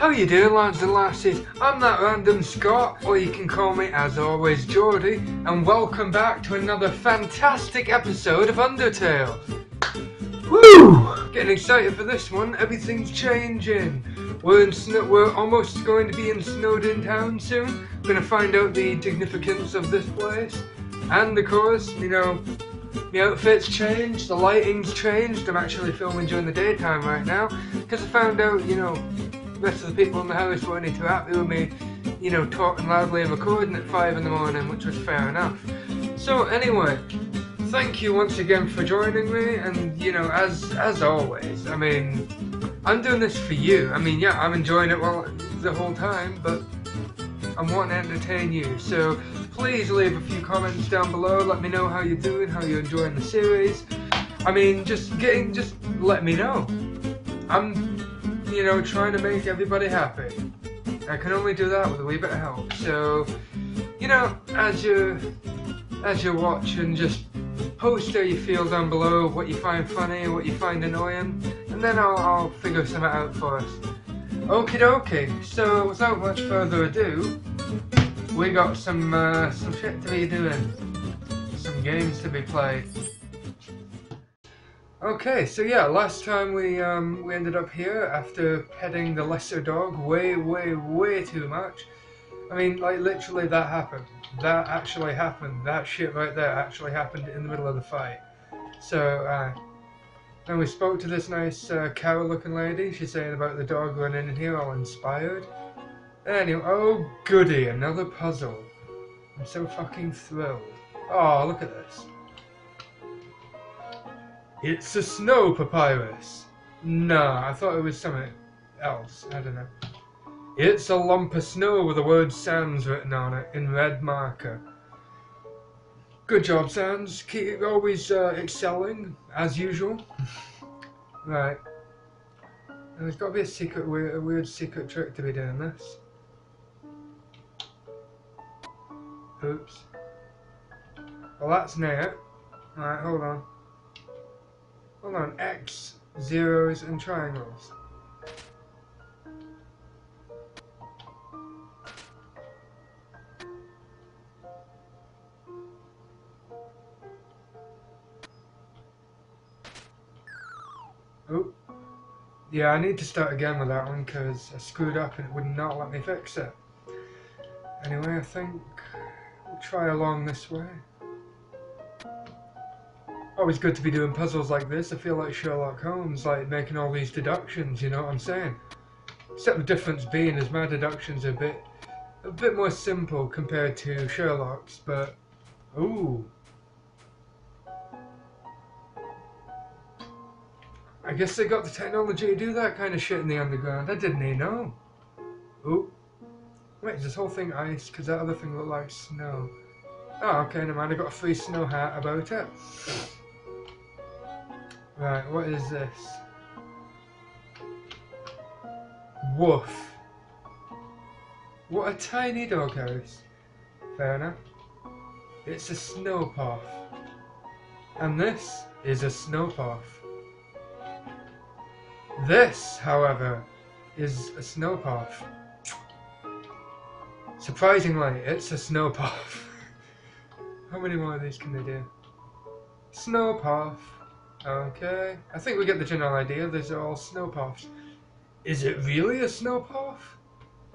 How you doing lads and lasses? I'm that random Scot, or you can call me as always Geordie, and welcome back to another fantastic episode of Undertale. Woo! Getting excited for this one, everything's changing. We're in snow, we're almost going to be in Snowdin Town soon. We're gonna find out the significance of this place. And of course, you know, the outfit's changed, the lighting's changed. I'm actually filming during the daytime right now because I found out, you know, rest of the people in the house weren't too happy with me, you know, talking loudly and recording at 5 in the morning, which was fair enough. So, anyway, thank you once again for joining me, and, you know, as as always, I mean, I'm doing this for you. I mean, yeah, I'm enjoying it well the whole time, but I'm wanting to entertain you. So please leave a few comments down below. Let me know how you're doing, how you're enjoying the series. I mean, just getting, just let me know. I'm, you know, trying to make everybody happy. I can only do that with a wee bit of help. So, you know, as you, as you watch and just post how you feel down below, what you find funny, what you find annoying, and then I'll, I'll figure something out for us. Okie dokie, so without much further ado, we got some uh, some shit to be doing, some games to be played. Okay, so yeah, last time we um, we ended up here after petting the lesser dog way, way, way too much. I mean, like literally that happened. That actually happened. That shit right there actually happened in the middle of the fight. So, uh, then we spoke to this nice uh, cow-looking lady. She's saying about the dog running in here all inspired. Anyway, oh goody, another puzzle. I'm so fucking thrilled. Oh, look at this. It's a snow papyrus. Nah, I thought it was something else. I don't know. It's a lump of snow with the word Sans written on it in red marker. Good job, Sans. Keep always uh, excelling, as usual. right. And there's got to be a secret, weird, a weird secret trick to be doing this. Oops. Well, that's near. Alright, hold on. Hold on. X, zeros, and triangles. Oh. Yeah, I need to start again with that one because I screwed up and it would not let me fix it. Anyway, I think we'll try along this way. Always good to be doing puzzles like this. I feel like Sherlock Holmes, like making all these deductions, you know what I'm saying? Except the difference being is my deductions are a bit, a bit more simple compared to Sherlock's, but... Ooh. I guess they got the technology to do that kind of shit in the underground. I didn't even know. Ooh. Wait, is this whole thing ice? Because that other thing looked like snow. Oh, okay, never mind. I got a free snow hat about it. Right, what is this? Woof. What a tiny doghouse. Fair enough. It's a snow path. And this is a snow path. This, however, is a snow path. Surprisingly, it's a snow path. How many more of these can they do? Snow path. Okay. I think we get the general idea. These are all snow paths. Is it really a snow path?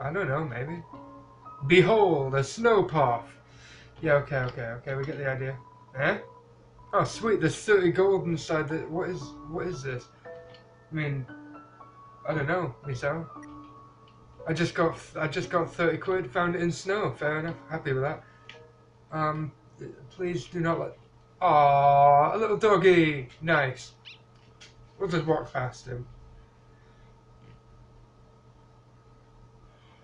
I don't know, maybe. Behold, a snow path. Yeah, okay, okay, okay, we get the idea. Eh? Oh, sweet, there's 30 gold inside the... What is... What is this? I mean, I don't know, Miso. I just got I just got 30 quid, found it in snow. Fair enough, happy with that. Um, please do not let... Aww, a little doggy. Nice. We'll just walk past him.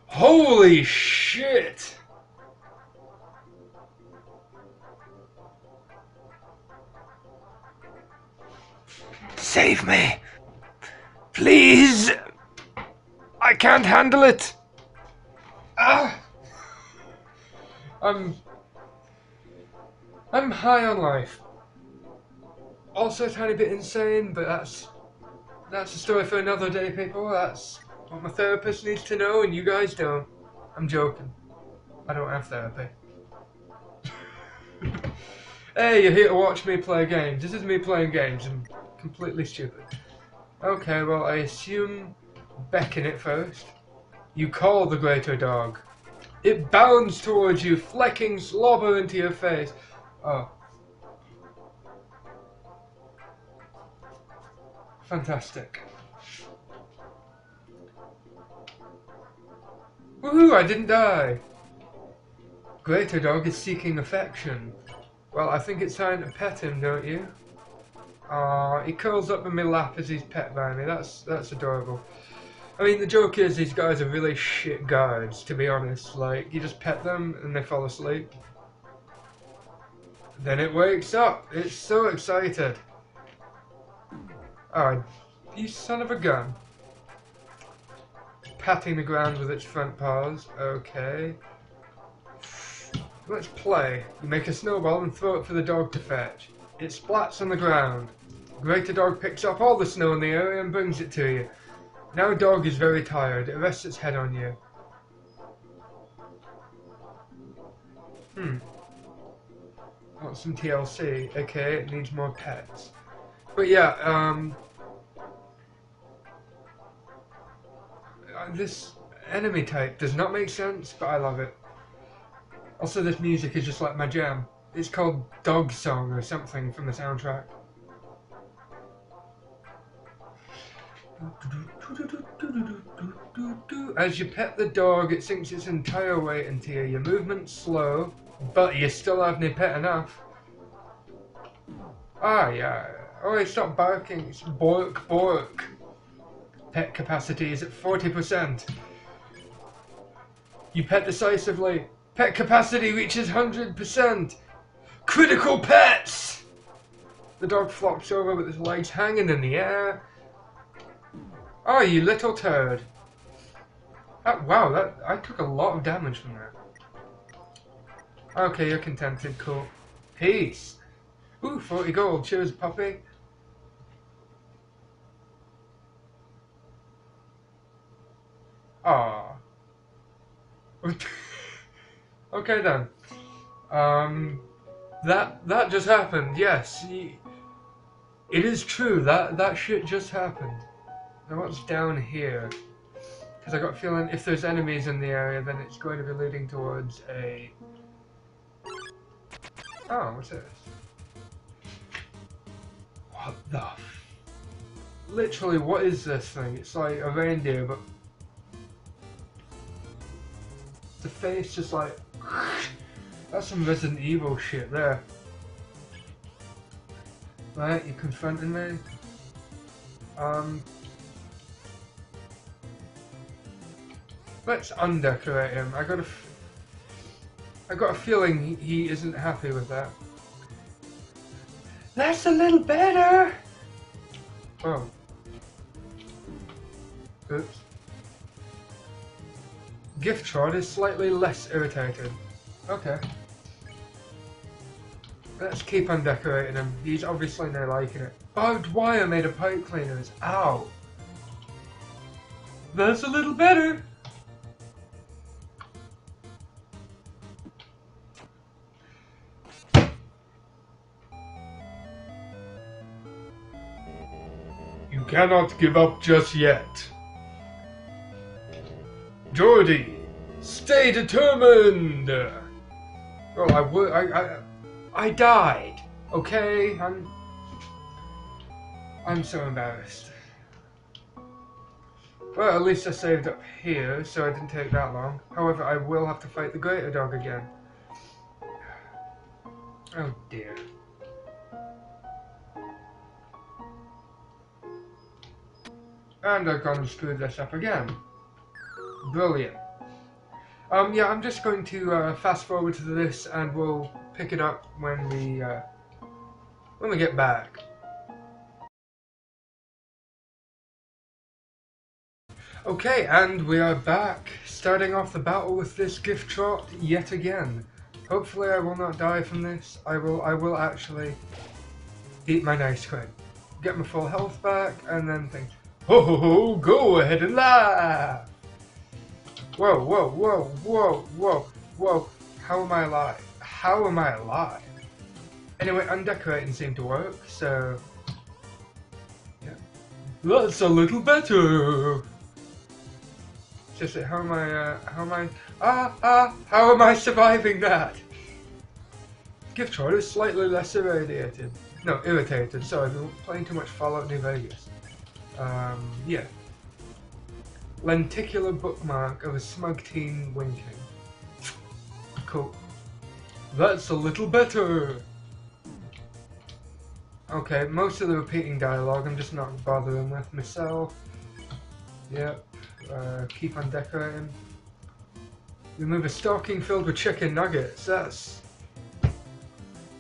Holy shit! Save me! Please! I can't handle it! Ah! I'm... I'm high on life. Also a tiny bit insane, but that's... That's a story for another day, people. That's... what my therapist needs to know and you guys don't. I'm joking. I don't have therapy. hey, you're here to watch me play games. This is me playing games. I'm completely stupid. Okay, well, I assume beckon it first. You call the greater dog. It bounds towards you, flecking slobber into your face. Oh. Fantastic. Woohoo, I didn't die! Greater dog is seeking affection. Well, I think it's time to pet him, don't you? Ah, he curls up in my lap as he's pet by me. That's that's adorable. I mean, the joke is these guys are really shit guards, to be honest. Like, you just pet them and they fall asleep. Then it wakes up. It's so excited. Oh, you son of a gun. Patting the ground with its front paws. Okay. Let's play. You make a snowball and throw it for the dog to fetch. It splats on the ground. Greater dog picks up all the snow in the area and brings it to you. Now dog is very tired. It rests its head on you. Hmm. Some TLC. Okay, it needs more pets. But yeah, um... Uh, this enemy type does not make sense, but I love it. Also, this music is just like my jam. It's called Dog Song or something from the soundtrack. As you pet the dog, it sinks its entire weight into you. Your movement's slow, but you still haven't pet enough. Ah, yeah. Oh, stop barking. It's bork, bork. Pet capacity is at 40%. You pet decisively. Pet capacity reaches 100%. Critical pets! The dog flops over with his legs hanging in the air. Oh, you little turd. That, wow, that I took a lot of damage from that. Okay, you're contented, cool. Peace. Ooh, 40 gold. Cheers, puppy. Ah. okay then. Um, that that just happened. Yes, it is true. That that shit just happened. Now what's down here? Because I got a feeling if there's enemies in the area, then it's going to be leading towards a... Oh, what's this? What the... Literally, what is this thing? It's like a reindeer, but... The face just like... That's some Resident Evil shit there. Right, you're confronting me. Um, Let's undecorate him. I got a, I got a feeling he, isn't happy with that. That's a little better. Oh. Oops. Gyftrot is slightly less irritated. Okay. Let's keep on decorating him. He's obviously not liking it. Oh, Barbed wire made of pipe cleaners. Ow. That's a little better. Cannot give up just yet. Jordi, stay determined! Oh, I would. I, I, I died. Okay, I'm. I'm so embarrassed. Well, at least I saved up here, so it didn't take that long. However, I will have to fight the greater dog again. Oh dear. And I've gone and screwed this up again. Brilliant. Um, yeah, I'm just going to uh, fast forward to this and we'll pick it up when we, uh, when we get back. Okay, and we are back, starting off the battle with this Gyftrot yet again. Hopefully I will not die from this. I will I will actually eat my nice cream. Get my full health back and then things. Ho ho ho, go ahead and laugh! Whoa, whoa, whoa, whoa, whoa, whoa. How am I alive? How am I alive? Anyway, undecorating seemed to work, so... Yeah. That's a little better! Just how am I, uh, how am I... Ah, ah, how am I surviving that? Gyftrot is slightly less irradiated. No, irritated, sorry, I've been playing too much Fallout New Vegas. Um, yeah. Lenticular bookmark of a smug teen winking. Cool. That's a little better! Okay, most of the repeating dialogue I'm just not bothering with myself. Yep. Uh, keep on decorating. Remove a stocking filled with chicken nuggets. That's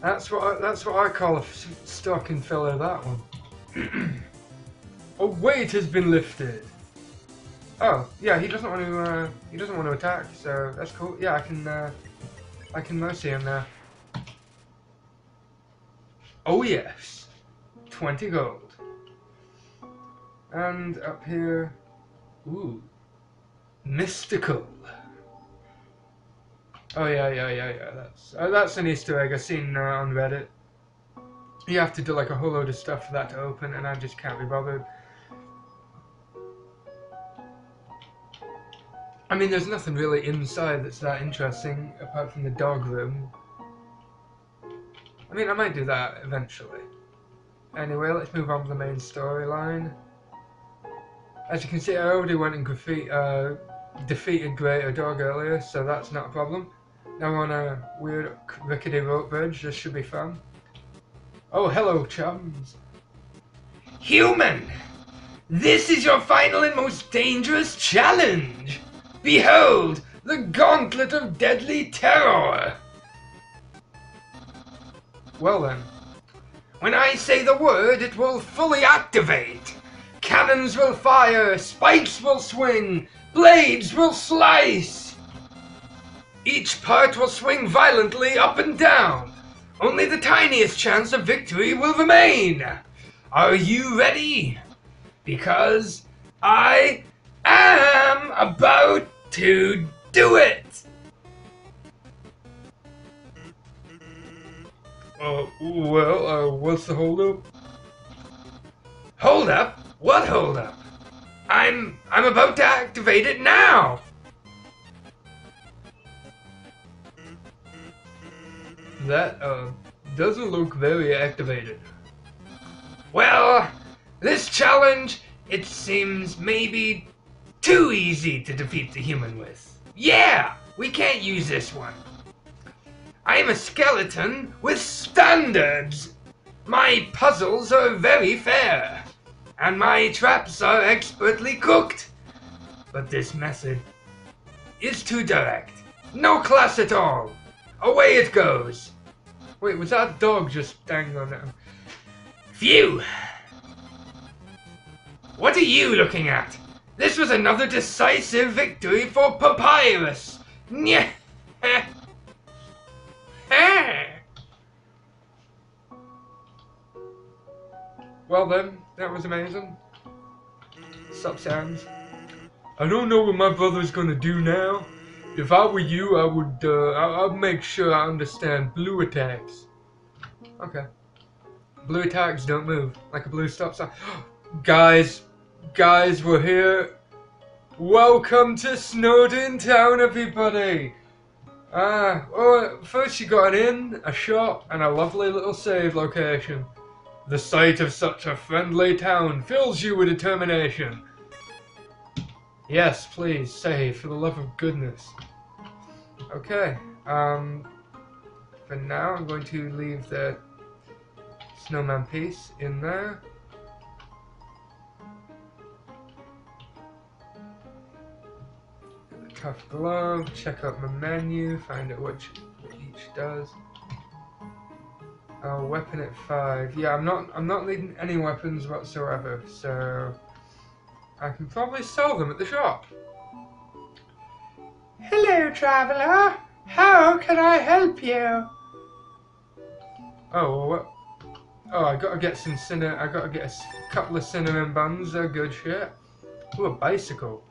that's what I, that's what I call a stocking filler. That one. a weight has been lifted. Oh yeah, he doesn't want to. Uh, he doesn't want to attack, so that's cool. Yeah, I can. Uh, I can mercy him now. Oh yes, twenty gold. And up here, ooh, mystical. Oh yeah, yeah, yeah, yeah. That's uh, that's an Easter egg I've seen uh, on Reddit. You have to do like a whole load of stuff for that to open, and I just can't be bothered. I mean, there's nothing really inside that's that interesting, apart from the dog room. I mean, I might do that eventually. Anyway, let's move on to the main storyline. As you can see, I already went and uh, defeated Greater Dog earlier, so that's not a problem. Now we're on a weird rickety rope bridge. This should be fun. Oh, hello, chums. Human! This is your final and most dangerous challenge! Behold, the gauntlet of deadly terror! Well then. When I say the word, it will fully activate. Cannons will fire, spikes will swing, blades will slice. Each part will swing violently up and down. Only the tiniest chance of victory will remain. Are you ready? Because I am about to do it! Uh, well, uh, what's the holdup? Hold up? What hold up? I'm I'm about to activate it now. That, uh, doesn't look very activated. Well, this challenge, it seems maybe too easy to defeat the human with. Yeah, we can't use this one. I'm a skeleton with standards. My puzzles are very fair, and my traps are expertly cooked. But this method is too direct. No class at all. Away it goes. Wait, was that dog just dangling him? Phew! What are you looking at? This was another decisive victory for Papyrus! Nyeh! well then, that was amazing. Sup, Sans? I don't know what my brother's gonna do now, if I were you, I would, uh, I would make sure I understand blue attacks. Okay. Blue attacks don't move, like a blue stop sign. guys, guys, we're here. Welcome to Snowdin Town, everybody. Ah, oh, first you got an inn, a shop, and a lovely little save location. The sight of such a friendly town fills you with determination. Yes, please, save, for the love of goodness. Okay, um, for now I'm going to leave the snowman piece in there. Glove, check out my menu, find out which each does. Oh, weapon at five. Yeah, I'm not I'm not needing any weapons whatsoever, so I can probably sell them at the shop. Hello, traveler. How can I help you? Oh, what? Oh, I gotta get some cinnamon. I gotta get a couple of cinnamon buns. They're good shit. Ooh, a bicycle.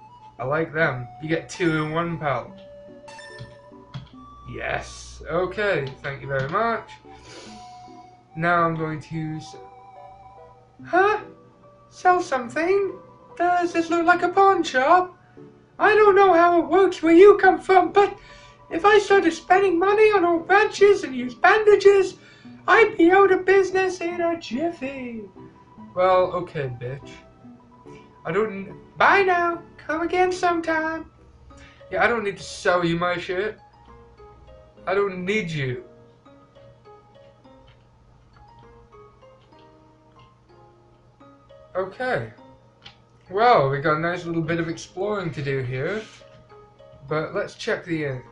I like them. You get two in one, pal. Yes. Okay. Thank you very much. Now I'm going to. s- Huh? Sell something? Does this look like a pawn shop? I don't know how it works where you come from, but if I started spending money on old branches and used bandages, I'd be out of business in a jiffy. Well, okay, bitch. I don't. Bye now. Come again sometime. Yeah, I don't need to sell you my shit. I don't need you. Okay. Well, we got a nice little bit of exploring to do here. But let's check the inn.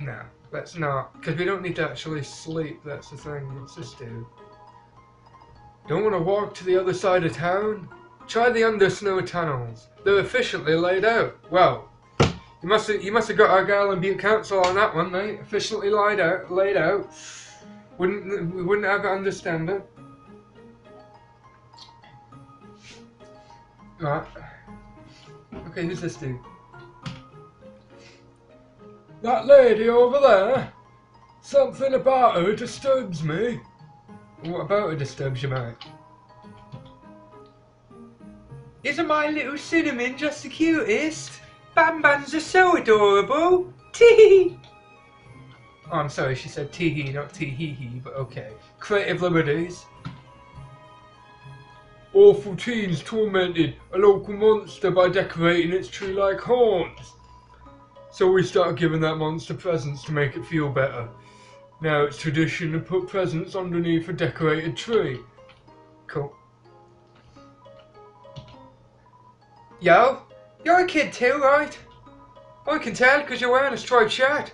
No, let's not. Because we don't need to actually sleep, that's the thing. Let's just do? Don't want to walk to the other side of town? Try the under snow tunnels. They're efficiently laid out. Well, you must have, you must have got Argyll and Bute Council on that one, mate. Efficiently laid out. Laid out. Wouldn't we wouldn't have understand it. Right. Okay, who's this dude? That lady over there? Something about her disturbs me. What about her disturbs you, mate? Isn't my little cinnamon just the cutest? Bunbuns are so adorable. Tee Oh, I'm sorry, she said tee hee, not tee hee hee, but okay. Creative liberties. Awful teens tormented a local monster by decorating its tree like horns. So we started giving that monster presents to make it feel better. Now it's tradition to put presents underneath a decorated tree. Cool. Yo, you're a kid too, right? I can tell because you're wearing a striped shirt.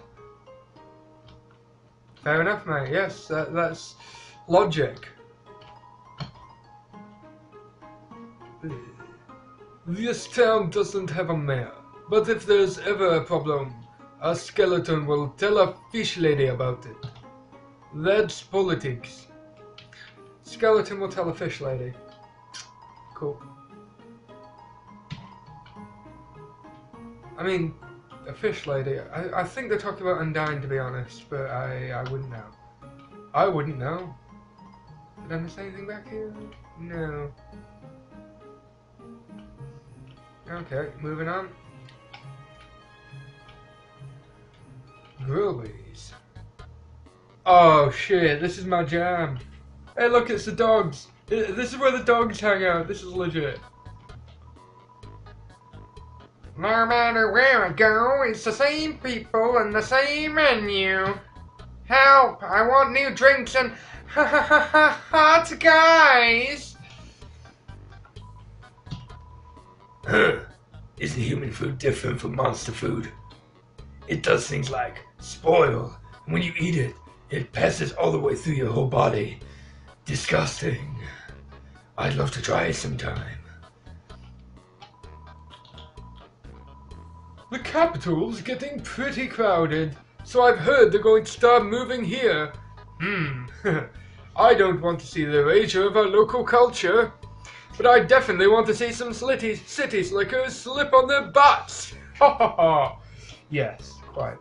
Fair enough, mate. Yes, that, that's logic. This town doesn't have a mayor, but if there's ever a problem, a skeleton will tell a fish lady about it. That's politics. Skeleton will tell a fish lady. Cool. I mean, a fish lady. I, I think they're talking about Undyne to be honest, but I, I wouldn't know. I wouldn't know. Did I miss anything back here? No. Okay, moving on. Grillby's. Oh shit, this is my jam. Hey look, it's the dogs. This is where the dogs hang out. This is legit. No matter where I go, it's the same people and the same menu. Help! I want new drinks and hot guys. Huh. Isn't human food different from monster food? It does things like spoil, and when you eat it, it passes all the way through your whole body. Disgusting. I'd love to try it sometime. The capital's getting pretty crowded, so I've heard they're going to start moving here. Hmm. I don't want to see the erasure of our local culture, but I definitely want to see some slitty city slickers slip on their butts. Ha ha ha. Yes, quite.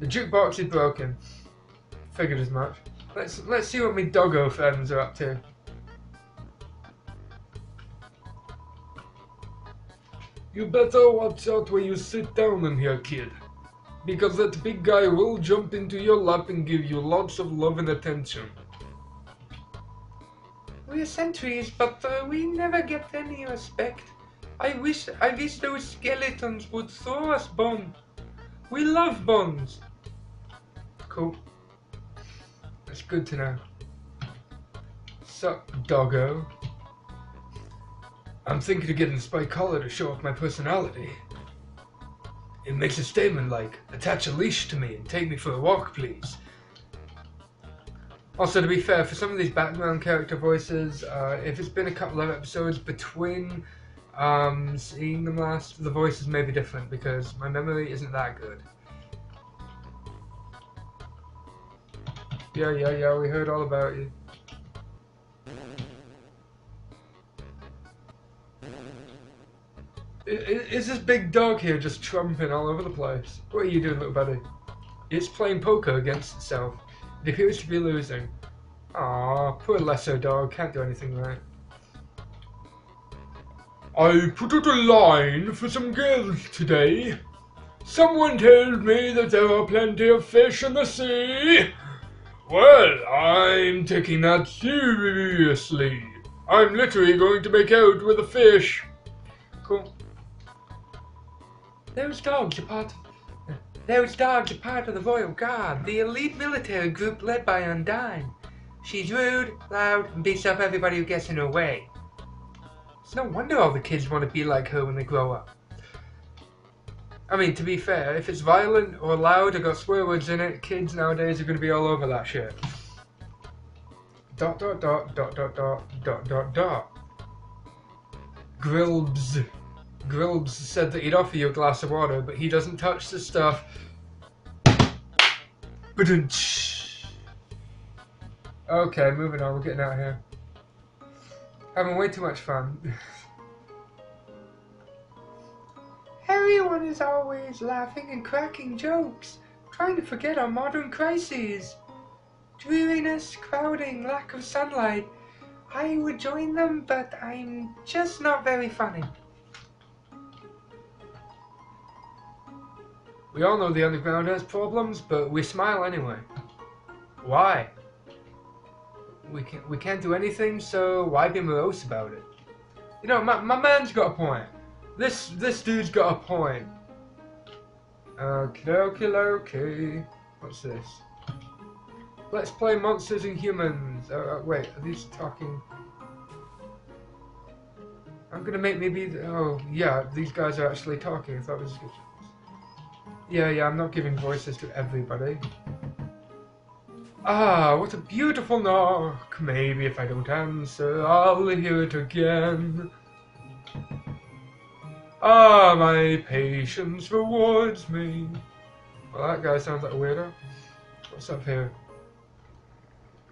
The jukebox is broken. Figured as much. Let's let's see what my doggo friends are up to. You better watch out where you sit down in here, kid. Because that big guy will jump into your lap and give you lots of love and attention. We're sentries, but uh, we never get any respect. I wish I wish those skeletons would throw us bombs. We love bombs. Cool. That's good to know. Sup, doggo? I'm thinking of getting a spike collar to show off my personality. It makes a statement like, attach a leash to me and take me for a walk, please. Also, to be fair, for some of these background character voices, uh, if it's been a couple of episodes between um, seeing them last, the voices may be different because my memory isn't that good. Yeah, yeah, yeah, we heard all about you. Is this big dog here just trumping all over the place? What are you doing, little buddy? It's playing poker against itself. It appears to be losing. Ah, poor lesser dog, can't do anything right. I put out a line for some girls today. Someone told me that there are plenty of fish in the sea. Well, I'm taking that seriously. I'm literally going to make out with a fish. Cool. Those dogs are part of, those dogs are part of the Royal Guard, the elite military group led by Undyne. She's rude, loud, and beats up everybody who gets in her way. It's no wonder all the kids want to be like her when they grow up. I mean, to be fair, if it's violent or loud or got swear words in it, kids nowadays are going to be all over that shit. Dot dot dot dot dot dot dot dot dot. Grilbs. Grilbs said that he'd offer you a glass of water, but he doesn't touch the stuff. Okay, moving on. We're getting out of here. Having way too much fun. Everyone is always laughing and cracking jokes, trying to forget our modern crises. Dreariness, crowding, lack of sunlight. I would join them, but I'm just not very funny. We all know the underground has problems, but we smile anyway. Why? We can't, we can't do anything, so why be morose about it? You know, my, my man's got a point. This this dude's got a point. Okay, okay, okay. What's this? Let's play monsters and humans. Uh, uh, wait, are these talking? I'm gonna make maybe. Oh yeah, these guys are actually talking. I thought this was. Yeah, yeah. I'm not giving voices to everybody. Ah, what a beautiful knock. Maybe if I don't answer, I'll hear it again. Ah, my patience rewards me. Well, that guy sounds like a weirdo. What's up here?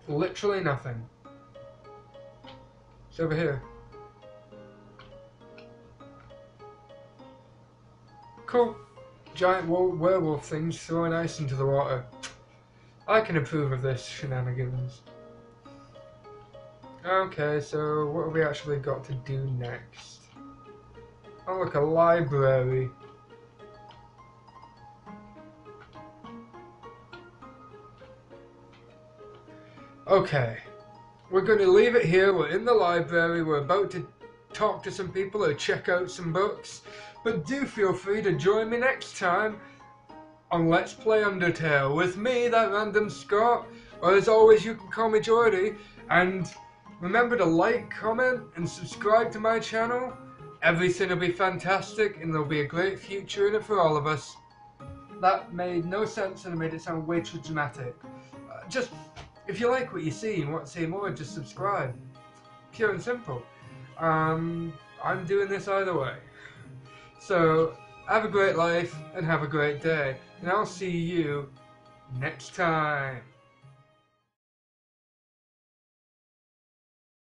Literally nothing. It's over here. Cool. Giant werewolf things throwing ice into the water. I can approve of this shenanigans. Okay, so what have we actually got to do next? Oh, look, a library. Okay. We're going to leave it here. We're in the library. We're about to talk to some people or check out some books. But do feel free to join me next time on Let's Play Undertale with me, that random Scot. Or as always, you can call me Jordy. And remember to like, comment, and subscribe to my channel. Everything will be fantastic and there'll be a great future in it for all of us. That made no sense and it made it sound way too dramatic. Uh, just, if you like what you see and want to see more, just subscribe. Pure and simple. Um, I'm doing this either way. So, have a great life and have a great day. And I'll see you next time.